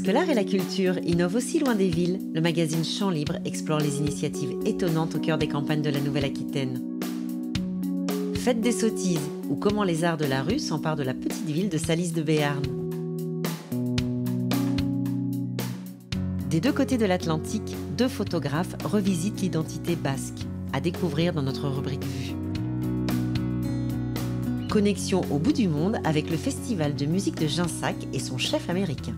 Parce que l'art et la culture innovent aussi loin des villes, le magazine Champ Libre explore les initiatives étonnantes au cœur des campagnes de la Nouvelle-Aquitaine. Faites des sottises ou comment les arts de la rue s'emparent de la petite ville de Salis de Béarn. Des deux côtés de l'Atlantique, deux photographes revisitent l'identité basque, à découvrir dans notre rubrique Vue. Connexion au bout du monde avec le Festival de musique de Ginsac et son chef américain.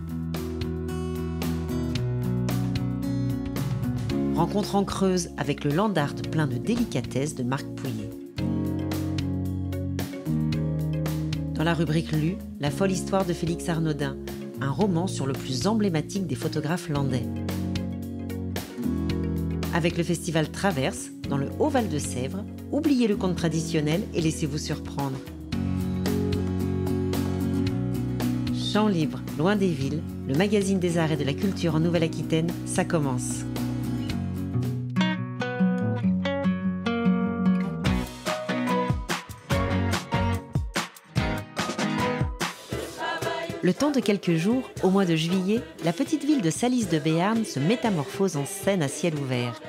Rencontre en Creuse avec le land art plein de délicatesse de Marc Pouillet. Dans la rubrique Lu, la folle histoire de Félix Arnaudin, un roman sur le plus emblématique des photographes landais. Avec le festival Traverse, dans le Haut-Val de Sèvres, oubliez le conte traditionnel et laissez-vous surprendre. Champs libre, loin des villes, le magazine des arts et de la culture en Nouvelle-Aquitaine, ça commence. Le temps de quelques jours, au mois de juillet, la petite ville de Salis de Béarn se métamorphose en scène à ciel ouvert.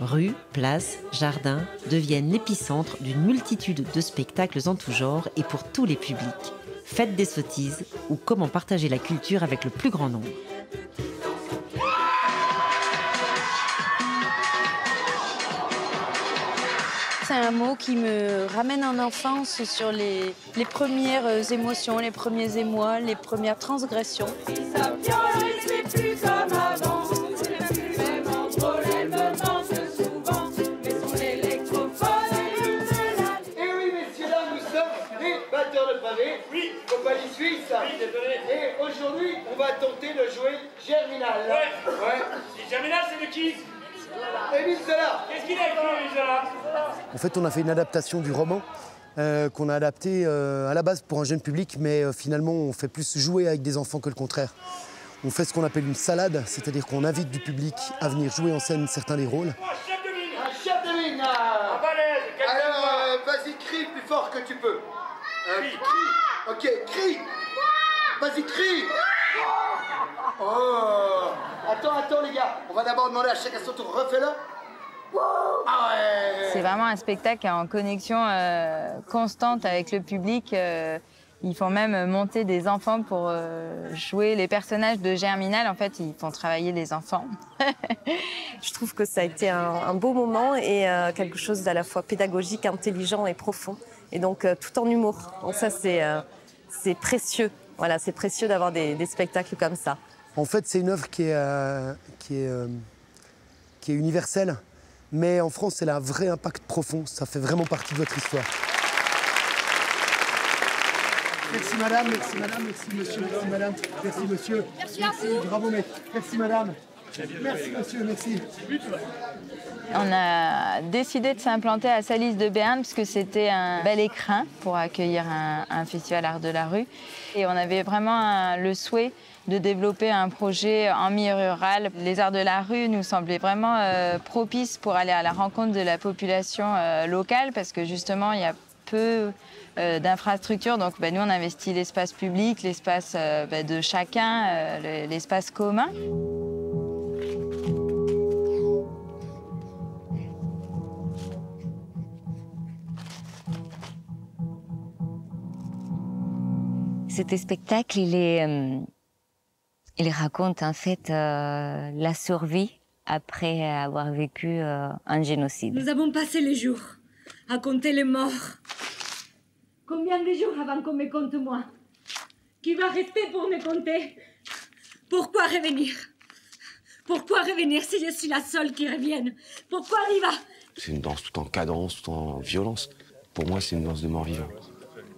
Rues, places, jardins deviennent l'épicentre d'une multitude de spectacles en tout genre et pour tous les publics. Faites des sottises ou comment partager la culture avec le plus grand nombre. C'est un mot qui me ramène en enfance sur les, les premières émotions, les premiers émois, les premières transgressions. Et oui, messieurs, là, nous sommes des batteurs de pavés. Oui. Compagnie suisse. Oui, désolé. Et aujourd'hui, on va tenter de jouer Germinal. Ouais. Ouais. Et Germinal, c'est de qui? Émile Zola. Qu'est-ce qu'il a écrit, lui, là En fait, on a fait une adaptation du roman euh, qu'on a adapté euh, à la base pour un jeune public, mais euh, finalement, on fait plus jouer avec des enfants que le contraire. On fait ce qu'on appelle une salade, c'est-à-dire qu'on invite du public à venir jouer en scène certains des rôles. Moi, chef de ligne Un chef de ligne. Un là. balèze quelqu'un de Alors, vas-y, crie plus fort que tu peux. Euh, Crie. crie. Ok, crie. Vas-y, crie. Oh. Attends, attends, les gars. On va d'abord demander à chacun son tour. Refais-le. Ah ouais. C'est vraiment un spectacle en connexion euh, constante avec le public. euh, ils font même monter des enfants pour euh, jouer les personnages de Germinal. En fait, ils font travailler les enfants. Je trouve que ça a été un, un beau moment et euh, quelque chose d'à la fois pédagogique, intelligent et profond. Et donc euh, tout en humour. Donc ça c'est euh, c'est précieux. Voilà, c'est précieux d'avoir des, des spectacles comme ça. En fait, c'est une œuvre qui est, euh, qui, est, euh, qui est universelle, mais en France, elle a un vrai impact profond. Ça fait vraiment partie de votre histoire. Merci madame, merci madame, merci monsieur, merci madame, merci monsieur. Merci, à vous. Bravo mec, merci madame. Merci monsieur, merci. On a décidé de s'implanter à Salis de Béarn parce que c'était un bel écrin pour accueillir un, festival art de la rue. Et on avait vraiment le souhait de développer un projet en milieu rural. Les arts de la rue nous semblaient vraiment euh, propices pour aller à la rencontre de la population euh, locale parce que justement il y a peu euh, d'infrastructures. Donc ben, nous on investit l'espace public, l'espace ben, de chacun, le- l'espace commun. Cet spectacle, il, est, euh, il raconte en fait euh, la survie après avoir vécu euh, un génocide. Nous avons passé les jours à compter les morts. Combien de jours avant qu'on me compte moi? Qui va rester pour me compter? Pourquoi revenir? Pourquoi revenir si je suis la seule qui revienne? Pourquoi Riva C'est une danse tout en cadence, tout en violence. Pour moi, c'est une danse de mort-vivant.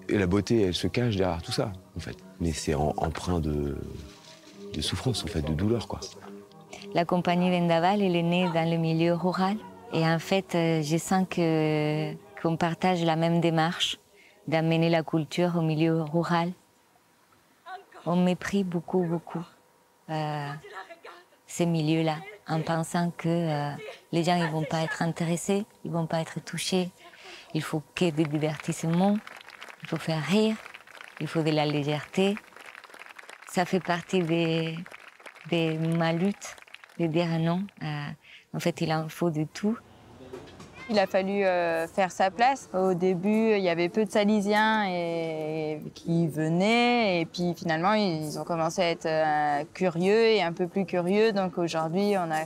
Et la beauté, elle se cache derrière tout ça, en fait. Mais c'est en- de, souffrance, en fait, de douleur, quoi. La compagnie Vendaval, elle est née dans le milieu rural. Et en fait, euh, je sens que, qu'on partage la même démarche d'amener la culture au milieu rural. On mépris beaucoup, beaucoup euh, ces milieux-là, en pensant que euh, les gens ne vont pas être intéressés, ils vont pas être touchés. Il faut que du divertissement, il faut faire rire, il faut de la légèreté. Ça fait partie des, de ma lutte de dire non. en fait, il en faut de tout. Il a fallu euh, faire sa place. Au début, il y avait peu de Salisiens qui venaient. Et puis finalement, ils ont commencé à être euh, curieux et un peu plus curieux. Donc aujourd'hui, on a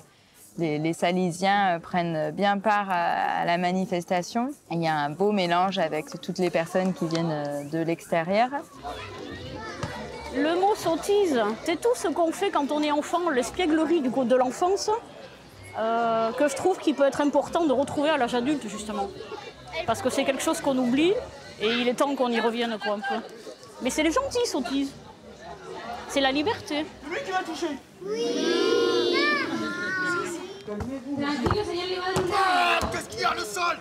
les, Salisiens euh, prennent bien part à, la manifestation. il y a un beau mélange avec toutes les personnes qui viennent de l'extérieur. Le mot sottise, c'est tout ce qu'on fait quand on est enfant, l'espièglerie du de l'enfance. Euh, que je trouve qu'il peut être important de retrouver à l'âge adulte, justement. Parce que c'est quelque chose qu'on oublie et il est temps qu'on y revienne quoi, un peu. Mais c'est les gentils sottises. C'est la liberté. Lui qui va toucher Oui Qu'est-ce qu'il y a le sol?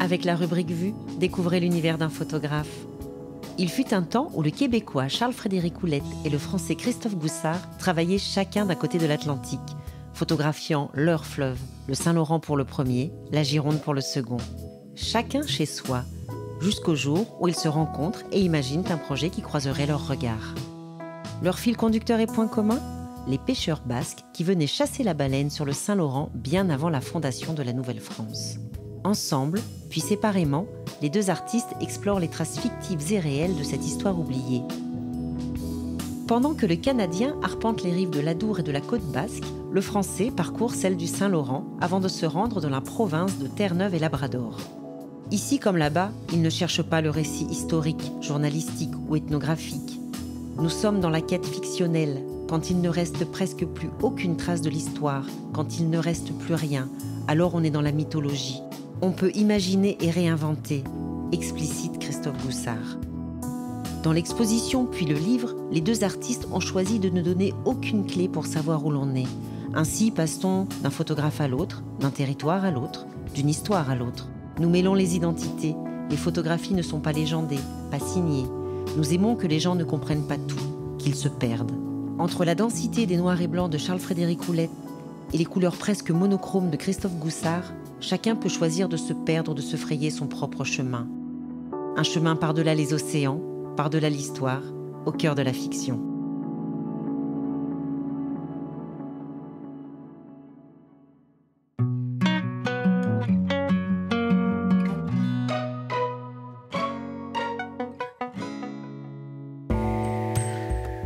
Avec la rubrique Vue, découvrez l'univers d'un photographe. Il fut un temps où le Québécois Charles-Frédéric Houlette et le Français Christophe Goussard travaillaient chacun d'un côté de l'Atlantique, photographiant leur fleuve, le Saint-Laurent pour le premier, la Gironde pour le second. Chacun chez soi, jusqu'au jour où ils se rencontrent et imaginent un projet qui croiserait leurs regards. Leur fil conducteur et point commun? Les pêcheurs basques qui venaient chasser la baleine sur le Saint-Laurent bien avant la fondation de la Nouvelle-France. Ensemble, puis séparément, les deux artistes explorent les traces fictives et réelles de cette histoire oubliée. Pendant que le Canadien arpente les rives de l'Adour et de la côte basque, le Français parcourt celle du Saint-Laurent avant de se rendre dans la province de Terre-Neuve et Labrador. Ici comme là-bas, il ne cherche pas le récit historique, journalistique ou ethnographique. Nous sommes dans la quête fictionnelle, quand il ne reste presque plus aucune trace de l'histoire, quand il ne reste plus rien, alors on est dans la mythologie. On peut imaginer et réinventer, explicite Christophe Goussard. Dans l'exposition puis le livre, les deux artistes ont choisi de ne donner aucune clé pour savoir où l'on est. Ainsi passe-t-on d'un photographe à l'autre, d'un territoire à l'autre, d'une histoire à l'autre. Nous mêlons les identités. Les photographies ne sont pas légendées, pas signées. Nous aimons que les gens ne comprennent pas tout, qu'ils se perdent. Entre la densité des noirs et blancs de Charles-Frédéric Houlette et les couleurs presque monochromes de Christophe Goussard, chacun peut choisir de se perdre, de se frayer son propre chemin. Un chemin par-delà les océans, par-delà l'histoire, au cœur de la fiction.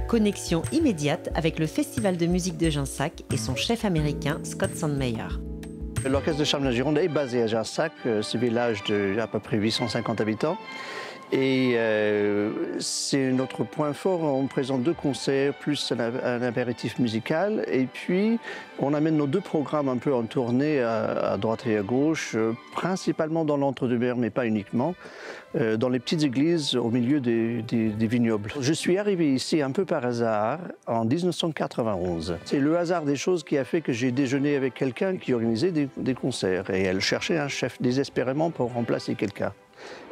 Connexion immédiate avec le Festival de musique de Ginsac et son chef américain Scott Sandmeyer. L'orchestre de chambre de Gironde est basé à Jarsac, euh, ce village de à peu près 850 habitants. Et euh, c'est notre point fort. On présente deux concerts, plus un, apéritif musical. Et puis, on amène nos deux programmes un peu en tournée à, droite et à gauche, euh, principalement dans l'entre-deux-mer, mais pas uniquement, euh, dans les petites églises au milieu des, vignobles. Je suis arrivé ici un peu par hasard en 1991. C'est le hasard des choses qui a fait que j'ai déjeuné avec quelqu'un qui organisait des concerts. Et elle cherchait un chef désespérément pour remplacer quelqu'un.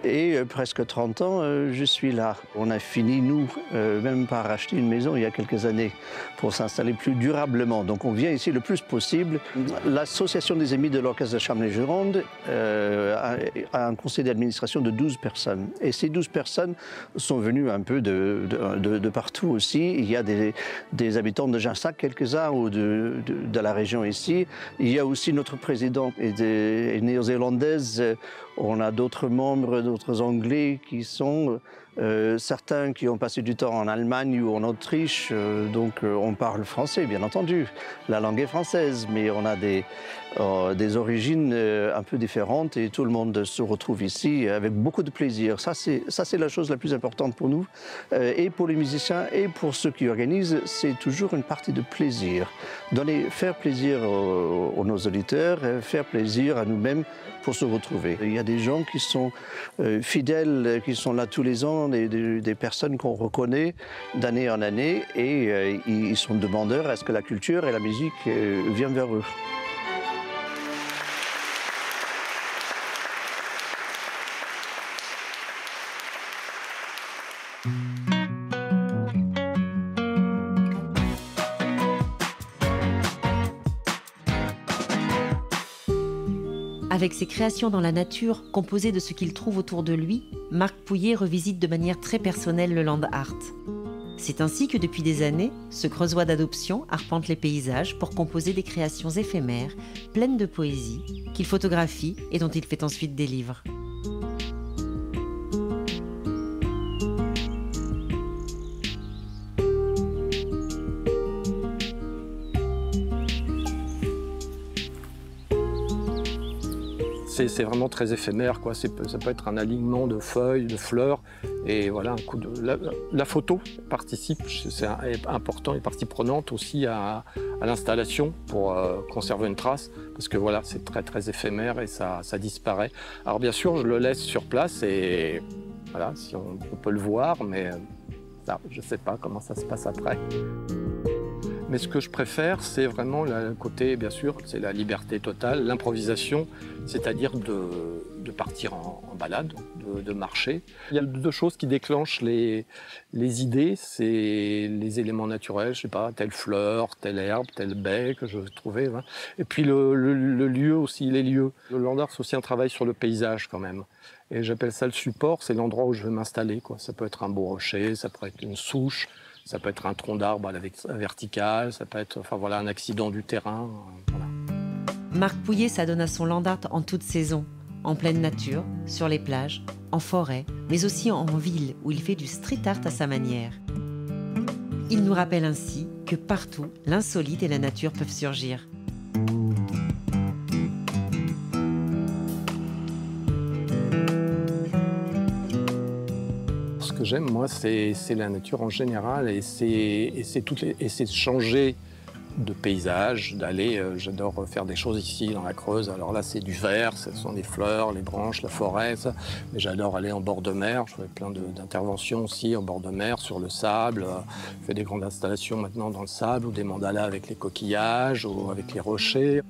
Et euh, presque 30 ans, euh, je suis là. On a fini, nous, euh, même par acheter une maison il y a quelques années pour s'installer plus durablement. Donc on vient ici le plus possible. L'association des amis de l'Orchestre de Chamonix-Gironde a, un conseil d'administration de 12 personnes. Et ces 12 personnes sont venues un peu de, partout aussi. Il y a des, habitants de Ginsac, quelques-uns, ou de, de, la région ici. Il y a aussi notre président est, néo-zélandaise. On a d'autres membres, d'autres Anglais qui sont euh, certains qui ont passé du temps en Allemagne ou en Autriche, euh, donc euh, on parle français, bien entendu. La langue est française, mais on a des, des origines un peu différentes et tout le monde se retrouve ici avec beaucoup de plaisir. Ça, c'est la chose la plus importante pour nous. et pour les musiciens et pour ceux qui organisent, c'est toujours une partie de plaisir. Donner, faire plaisir aux, aux nos auditeurs, faire plaisir à nous-mêmes Il y a des gens qui sont fidèles, qui sont là tous les ans des, personnes qu'on reconnaît d'année en année et euh, ils sont demandeurs à ce que la culture et la musique euh, viennent vers eux? Avec ses créations dans la nature, composées de ce qu'il trouve autour de lui, Marc Pouillet revisite de manière très personnelle le land art. C'est ainsi que depuis des années, ce creusois d'adoption arpente les paysages pour composer des créations éphémères, pleines de poésie, qu'il photographie et dont il fait ensuite des livres. C'est vraiment très éphémère. Quoi. Ça peut être un alignement de feuilles, de fleurs. Et voilà, un coup de... la, photo participe, c'est important et partie prenante aussi à, l'installation pour euh, conserver une trace. Parce que voilà, c'est très très éphémère et ça, disparaît. Alors bien sûr, je le laisse sur place et voilà, si on, peut le voir, mais euh, je ne sais pas comment ça se passe après. Mais ce que je préfère, c'est vraiment le côté, bien sûr, c'est la liberté totale, l'improvisation, c'est-à-dire de, partir en, balade, de, marcher. Il y a deux choses qui déclenchent les, idées, c'est les éléments naturels, je sais pas, telle fleur, telle herbe, telle baie que je trouvais. Hein. Et puis le, lieu aussi, les lieux. Le land art, c'est aussi un travail sur le paysage quand même. Et j'appelle ça le support, c'est l'endroit où je vais m'installer. Ça peut être un beau rocher, ça peut être une souche, ça peut être un tronc d'arbre à verticale, ça peut être enfin, voilà, un accident du terrain. Marc Pouillet s'adonne à son land art en toute saison, en pleine nature, sur les plages, en forêt, mais aussi en ville où il fait du street art à sa manière. Il nous rappelle ainsi que partout, l'insolite et la nature peuvent surgir. J'aime, moi, c'est la nature en général et c'est changer de paysage, d'aller, euh, j'adore faire des choses ici dans la Creuse. Alors là, c'est du vert, ce sont des fleurs, les branches, la forêt, mais j'adore aller en bord de mer. Je fais plein d'interventions aussi en bord de mer, sur le sable. Je fais des grandes installations maintenant dans le sable ou des mandalas avec les coquillages ou avec les rochers.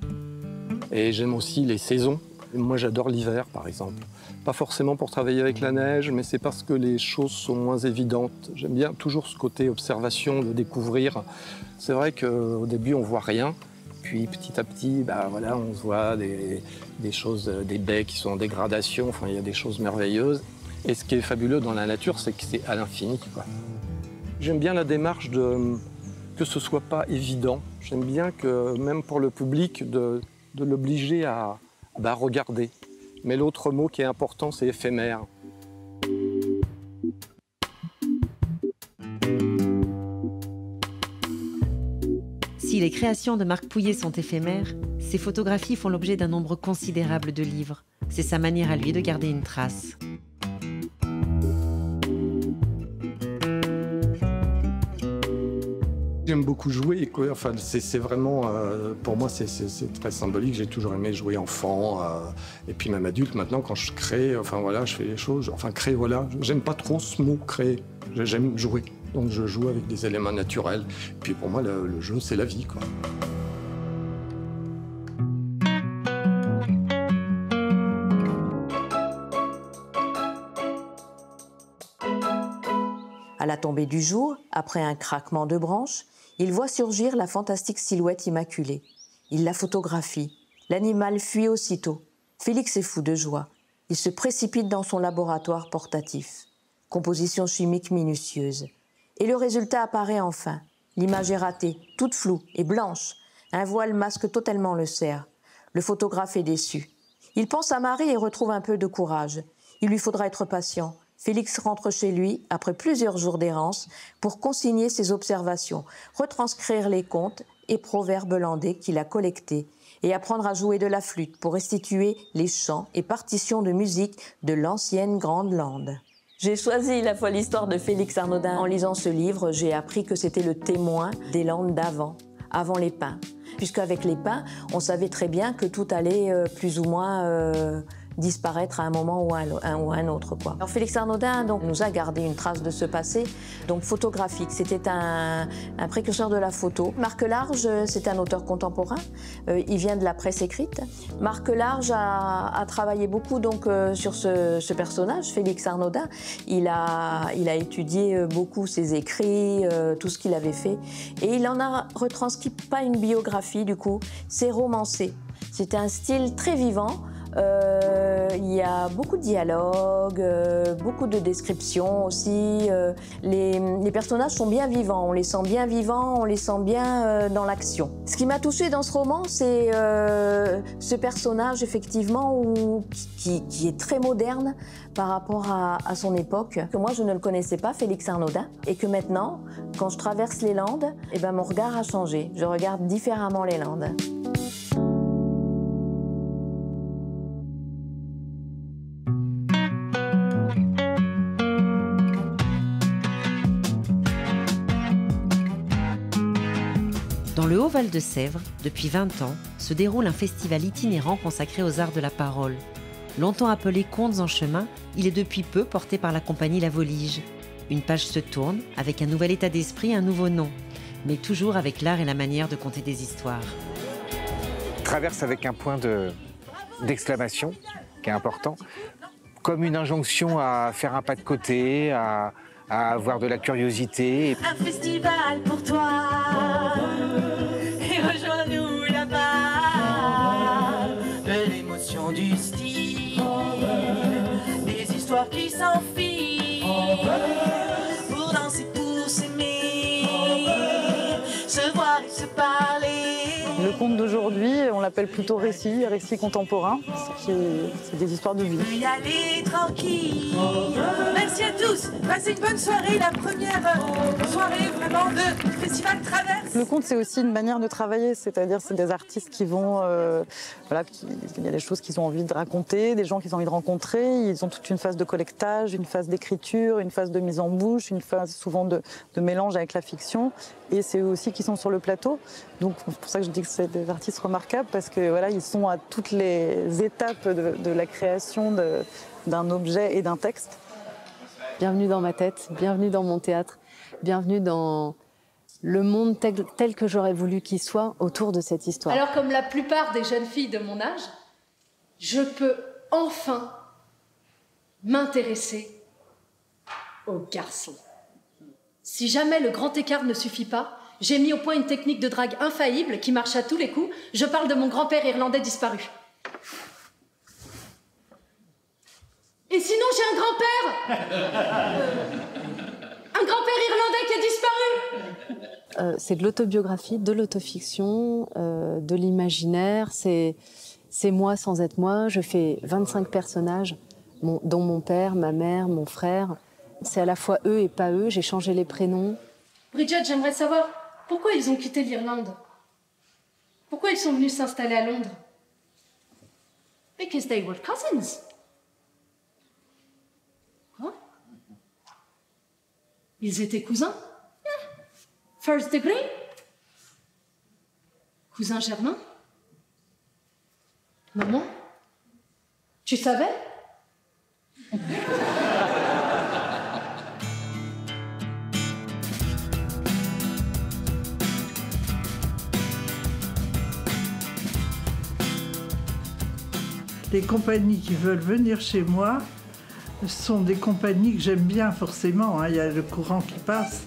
Et j'aime aussi les saisons. Moi, j'adore l'hiver, par exemple. Pas forcément pour travailler avec la neige, mais c'est parce que les choses sont moins évidentes. J'aime bien toujours ce côté observation, de découvrir. C'est vrai qu'au début, on voit rien. Puis petit à petit, bah, voilà, on voit des, choses, des baies qui sont en dégradation. Enfin, il y a des choses merveilleuses. Et ce qui est fabuleux dans la nature, c'est que c'est à l'infini. J'aime bien la démarche de que ce soit pas évident. J'aime bien que même pour le public, de, l'obliger à bah, regarder. Mais l'autre mot qui est important, c'est éphémère. Si les créations de Marc Pouillet sont éphémères, ses photographies font l'objet d'un nombre considérable de livres. C'est sa manière à lui de garder une trace. J'aime beaucoup jouer. Quoi. Enfin, c'est vraiment, euh, pour moi, c'est très symbolique. J'ai toujours aimé jouer enfant, euh, et puis même adulte. Maintenant, quand je crée, enfin voilà, je fais les choses. Enfin, créer, voilà. J'aime pas trop ce mot créer. J'aime jouer. Donc, je joue avec des éléments naturels. Et puis, pour moi, le, jeu, c'est la vie, quoi. À la tombée du jour, après un craquement de branches, il voit surgir la fantastique silhouette immaculée. Il la photographie. L'animal fuit aussitôt. Félix est fou de joie. Il se précipite dans son laboratoire portatif. Composition chimique minutieuse. Et le résultat apparaît enfin. L'image est ratée, toute floue et blanche. Un voile masque totalement le cerf. Le photographe est déçu. Il pense à Marie et retrouve un peu de courage. Il lui faudra être patient. Félix rentre chez lui après plusieurs jours d'errance pour consigner ses observations, retranscrire les contes et proverbes landais qu'il a collectés et apprendre à jouer de la flûte pour restituer les chants et partitions de musique de l'ancienne Grande Lande. J'ai choisi la folle histoire de Félix Arnaudin. En lisant ce livre, j'ai appris que c'était le témoin des Landes d'avant, avant les pins. Puisqu'avec les pins, on savait très bien que tout allait euh, plus ou moins euh, disparaître à un moment ou un, un, ou un autre. Quoi. Alors Félix Arnaudin donc, nous a gardé une trace de ce passé, donc photographique. C'était un, un, précurseur de la photo. Marc Large, c'est un auteur contemporain. Euh, il vient de la presse écrite. Marc Large a, a travaillé beaucoup donc euh, sur ce, ce, personnage, Félix Arnaudin. Il a, il a étudié euh, beaucoup ses écrits, euh, tout ce qu'il avait fait, et il en a retranscrit pas une biographie du coup. C'est romancé. C'était un style très vivant il y a beaucoup de dialogues, euh, beaucoup de descriptions aussi. Euh, les, personnages sont bien vivants, on les sent bien vivants, on les sent bien euh, dans l'action. Ce qui m'a touchée dans ce roman, c'est euh, ce personnage effectivement qui, est très moderne par rapport à, à son époque. Que moi, je ne le connaissais pas, Félix Arnaudin, et que maintenant, quand je traverse les Landes, eh ben, mon regard a changé. Je regarde différemment les Landes. Dans le Haut-Val de Sèvres, depuis 20 ans, se déroule un festival itinérant consacré aux arts de la parole. Longtemps appelé Contes en chemin, il est depuis peu porté par la compagnie La Volige. Une page se tourne avec un nouvel état d'esprit, un nouveau nom, mais toujours avec l'art et la manière de conter des histoires. traverse avec un point de- d'exclamation qui est important, comme une injonction à faire un pas de côté, à, à avoir de la curiosité. Un festival pour toi l'appelle plutôt récit, récit contemporain. C'est qui est- c'est des histoires de vie. y aller tranquille. Merci à tous. Passez une bonne soirée, la première euh, soirée vraiment de Festival Traverse. Le conte, c'est aussi une manière de travailler, c'est-à-dire c'est des artistes qui vont, euh, voilà, qui- il y a des choses qu'ils ont envie de raconter, des gens qu'ils ont envie de rencontrer. Ils ont toute une phase de collectage, une phase d'écriture, une phase de mise en bouche, une phase souvent de, de mélange avec la fiction. Et c'est eux aussi qui sont sur le plateau. Donc c'est pour ça que je dis que c'est des artistes remarquables parce que voilà, ils sont à toutes les étapes de, de la création de- d'un objet et d'un texte. Bienvenue dans ma tête, bienvenue dans mon théâtre, bienvenue dans le monde tel, tel que j'aurais voulu qu'il soit autour de cette histoire. Alors, comme la plupart des jeunes filles de mon âge, je peux enfin m'intéresser aux garçons. Si jamais le grand écart ne suffit pas, j'ai mis au point une technique de drague infaillible qui marche à tous les coups. Je parle de mon grand-père irlandais disparu. Et sinon, j'ai un grand-père Un grand-père irlandais qui a disparu Euh, c'est de l'autobiographie, de l'autofiction, euh, de l'imaginaire. C'est, c'est moi sans être moi. Je fais 25 personnages, mon- dont mon père, ma mère, mon frère. C'est à la fois eux et pas eux. J'ai changé les prénoms. Bridget, j'aimerais savoir pourquoi ils ont quitté l'Irlande? Pourquoi ils sont venus s'installer à Londres? Because they were cousins. Quoi? Ils étaient cousins? First degree? Cousin Germain? Maman? Tu savais? Les compagnies qui veulent venir chez moi sont des compagnies que j'aime bien forcément. hein. Il y a le courant qui passe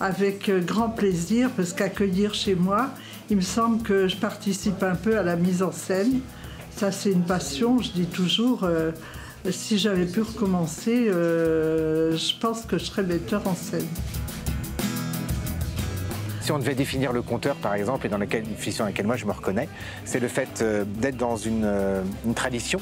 avec euh, grand plaisir parce qu'accueillir chez moi, il me semble que je participe un peu à la mise en scène. Ça, c'est une passion. Je dis toujours, euh, si j'avais pu recommencer, euh, je pense que je serais metteur en scène. Si on devait définir le conteur, par exemple, et dans laquelle, une fiction dans laquelle moi je me reconnais, c'est le fait euh, d'être dans une, euh, une tradition.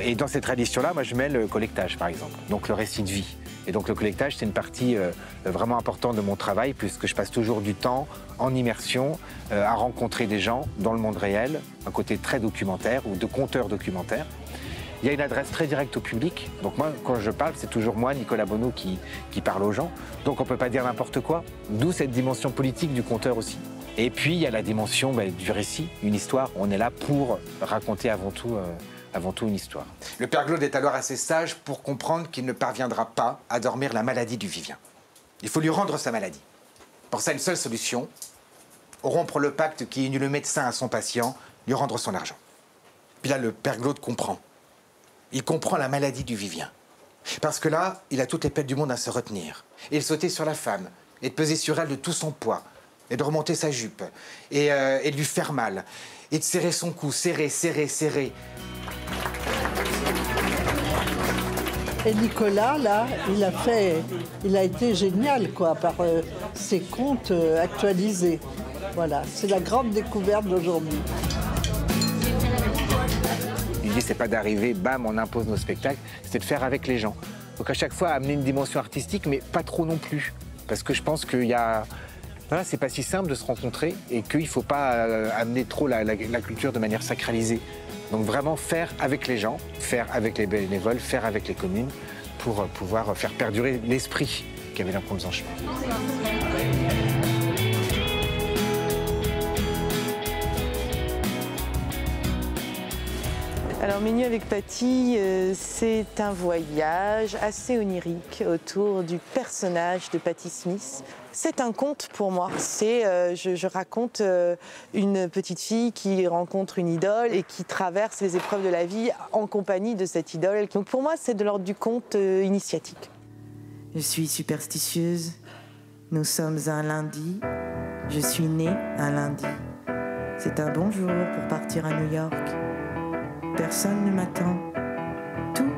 Et dans cette tradition-là, moi je mets le collectage, par exemple, donc le récit de vie. Et donc le collectage, c'est une partie euh, vraiment importante de mon travail, puisque je passe toujours du temps en immersion à rencontrer des gens dans le monde réel, un côté très documentaire ou de conteur documentaire. Il y a une adresse très directe au public. Donc moi, quand je parle, c'est toujours moi, Nicolas Bonneau, qui, qui parle aux gens. Donc on ne peut pas dire n'importe quoi. D'où cette dimension politique du conteur aussi. Et puis il y a la dimension bah, du récit, une histoire. On est là pour raconter avant tout, euh, avant tout une histoire. Le père Claude est alors assez sage pour comprendre qu'il ne parviendra pas à dormir la maladie du Vivien. Il faut lui rendre sa maladie. Pour ça, une seule solution rompre le pacte qui unit le médecin à son patient, lui rendre son argent. Puis là, le père Claude comprend. Il comprend la maladie du Vivien. Parce que là, il a toutes les peines du monde à se retenir. Et de sauter sur la femme, et de peser sur elle de tout son poids, et de remonter sa jupe, et, euh, de lui faire mal, et de serrer son cou, serrer, serrer, serrer. Et Nicolas, là, il a fait, il a été génial, quoi, par euh, ses contes euh, actualisés. Voilà, c'est la grande découverte d'aujourd'hui. L'idée, c'est pas d'arriver, bam, on impose nos spectacles, c'est de faire avec les gens. Donc à chaque fois, amener une dimension artistique, mais pas trop non plus. Parce que je pense qu'il y a. Voilà, c'est pas si simple de se rencontrer et qu'il faut pas euh, amener trop la, culture de manière sacralisée. Donc vraiment faire avec les gens, faire avec les bénévoles, faire avec les communes pour euh, pouvoir faire perdurer l'esprit qu'avait l'imprompte en chemin. Alors, Menu avec Patty, euh, c'est un voyage assez onirique autour du personnage de Patty Smith. C'est un conte pour moi. C'est, euh, je, raconte euh, une petite fille qui rencontre une idole et qui traverse les épreuves de la vie en compagnie de cette idole. Donc pour moi, c'est de l'ordre du conte initiatique. Je suis superstitieuse. Nous sommes un lundi. Je suis née un lundi. C'est un bon jour pour partir à New York. Personne ne m'attend. Tout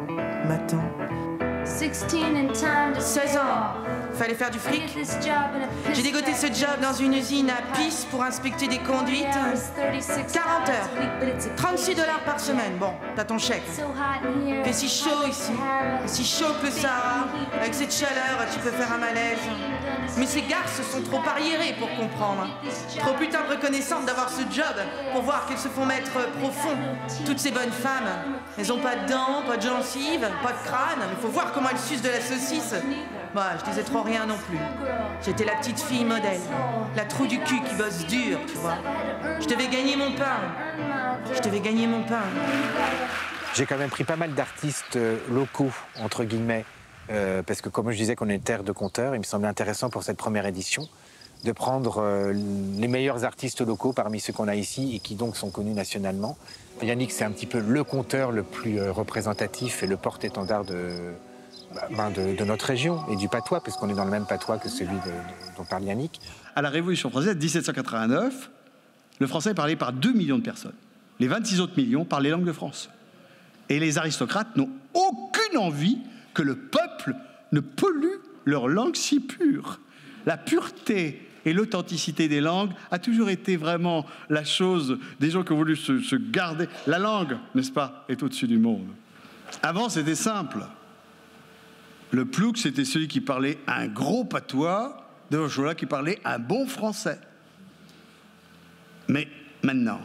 m'attend. 16 ans. Fallait faire du fric. J'ai dégoté ce job dans une usine à pisse pour inspecter des conduites. 40 heures. 36 dollars par semaine. Bon, t'as ton chèque. Fait si chaud ici. Si chaud que ça. Avec cette chaleur, tu peux faire un malaise. Mais ces garces sont trop arriérées pour comprendre. Trop putain de reconnaissantes d'avoir ce job pour voir qu'elles se font mettre profond. Toutes ces bonnes femmes, elles ont pas de dents, pas de gencives, pas de crâne. Il faut voir comment elles sucent de la saucisse. Bah, je disais trop rien non plus. J'étais la petite fille modèle, la trou du cul qui bosse dur, tu vois. Je devais gagner mon pain. Je devais gagner mon pain. J'ai quand même pris pas mal d'artistes euh, locaux, entre guillemets, euh, parce que comme je disais qu'on est terre de conteurs, il me semblait intéressant pour cette première édition de prendre euh, les meilleurs artistes locaux parmi ceux qu'on a ici et qui donc sont connus nationalement. Yannick, c'est un petit peu le conteur le plus représentatif et le porte-étendard de, ben, de, notre région et du patois, parce qu'on est dans le même patois que celui de- dont parle Yannick. À la Révolution française, 1789, le français est parlé par 2 millions de personnes. Les 26 autres millions parlent les langues de France. Et les aristocrates n'ont aucune envie que le peuple ne pollue leur langue si pure. La pureté et l'authenticité des langues a toujours été vraiment la chose des gens qui ont voulu se garder. La langue, n'est-ce pas, est au-dessus du monde. Avant, c'était simple. Le plouc, c'était celui qui parlait un gros patois, de Chola qui parlait un bon français. Mais maintenant,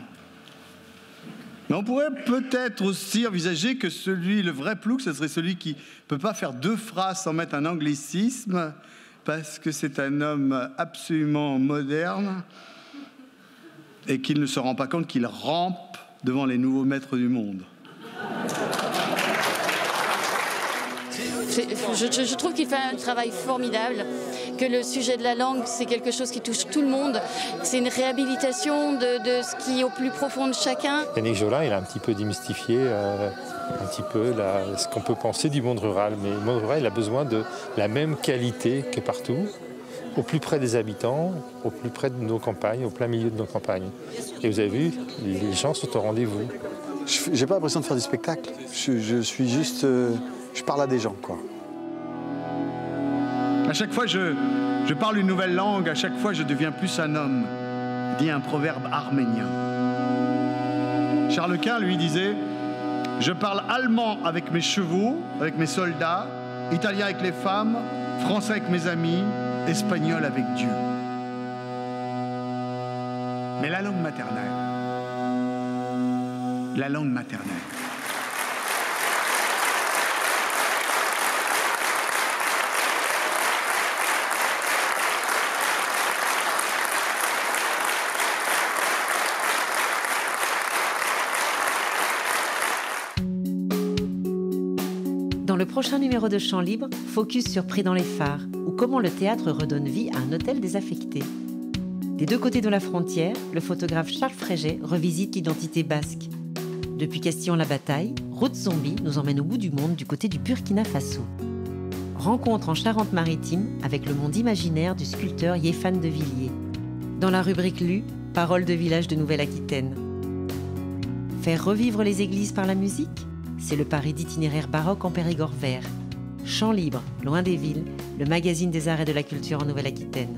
mais on pourrait peut-être aussi envisager que celui, le vrai plouc, ce serait celui qui ne peut pas faire deux phrases sans mettre un anglicisme, parce que c'est un homme absolument moderne et qu'il ne se rend pas compte qu'il rampe devant les nouveaux maîtres du monde. C'est- Je, je- je trouve qu'il fait un travail formidable, que le sujet de la langue, c'est quelque chose qui touche tout le monde. C'est une réhabilitation de, de ce qui est au plus profond de chacun. Yannick Jolin, il a un petit peu démystifié euh, un petit peu la- ce qu'on peut penser du monde rural. Mais le monde rural, il a besoin de la même qualité que partout, au plus près des habitants, au plus près de nos campagnes, au plein milieu de nos campagnes. Et vous avez vu, les gens sont au rendez-vous. Je- J'ai pas l'impression de faire du spectacle. Je, je suis juste. euh, je parle à des gens, quoi. À chaque fois, je, je parle une nouvelle langue, à chaque fois, je deviens plus un homme, dit un proverbe arménien. Charles Quint, lui, disait Je parle allemand avec mes chevaux, avec mes soldats, italien avec les femmes, français avec mes amis, espagnol avec Dieu. Mais la langue maternelle, la langue maternelle, prochain numéro de Chant Libre, focus sur Pris dans les phares, ou comment le théâtre redonne vie à un hôtel désaffecté. Des deux côtés de la frontière, le photographe Charles Fréget revisite l'identité basque. Depuis Castillon-la-Bataille, Route Zombie nous emmène au bout du monde du côté du Burkina Faso. Rencontre en Charente-Maritime avec le monde imaginaire du sculpteur Yéphane de Villiers. Dans la rubrique Lue, Paroles de village de Nouvelle-Aquitaine. Faire revivre les églises par la musique? C'est le pari d'itinéraire baroque en Périgord vert. Chant libre, loin des villes, le magazine des arts et de la culture en Nouvelle-Aquitaine.